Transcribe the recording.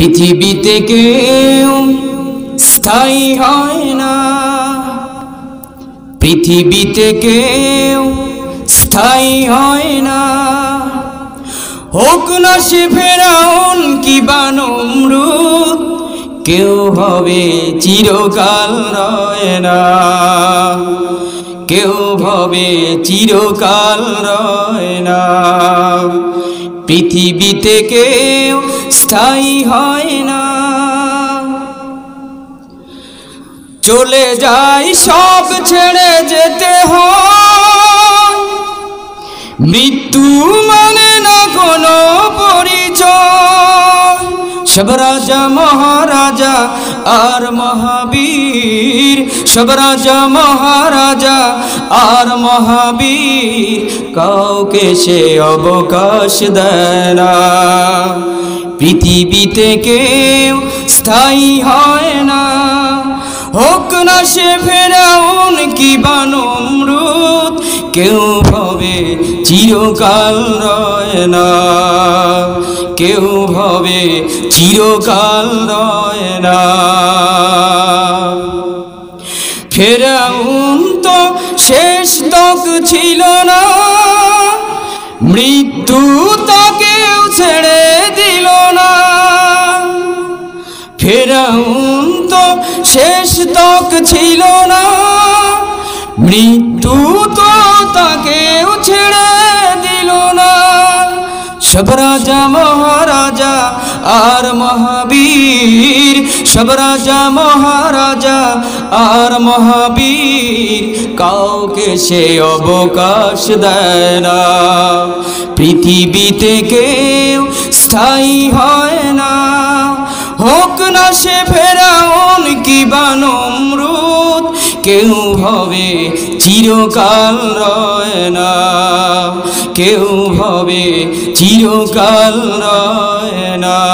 পৃথিবীতে কেউ স্থায়ী হয় না। পৃথিবীতে কেউ স্থায়ী হয় না। হোক না সে ফেরাউন কি বানমরুদ কেউ হবে চিরকাল রয় না। কেউ হবে চিরকাল রয় না। পৃথিবীতে কেউ স্থায়ী হয় না। চলে যাই সব ছেড়ে যেতে হয়। মৃত্যু মানে না কোনো পরিচয়। মহারাজা আর মহাবীর। সব রাজা, মহারাজা আর মহাবীর। কাউকে সে অবকাশ দেয় না। পৃথিবীতে কেউ স্থায়ী হয় না। হোক না সে ফেরাউন কি বানমরুদ কেউ ভবে চিরকাল রয় না। কেউ ভবে চিরকাল রয় না। ফেরাউন তো শেষ তক ছিল না, মৃত্যু তাকেও ছেড়ে ফেরাউন তো শেষ তক ছিল না। মৃত্যু তো তাকেও ছেড়ে দিল না। সব রাজা, মহারাজা আর মহাবীর, সব রাজা, মহারাজা আর মহাবীর, কাউকে সে অবকাশ দেয় না। পৃথিবীতে কেউ স্থায়ী হয় না। সে ফেরাউন কি বানমরুদ? কেউ হবে চিরকাল রয় না। কেউ হবে চিরকাল রয় না।